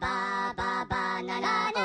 Bye la la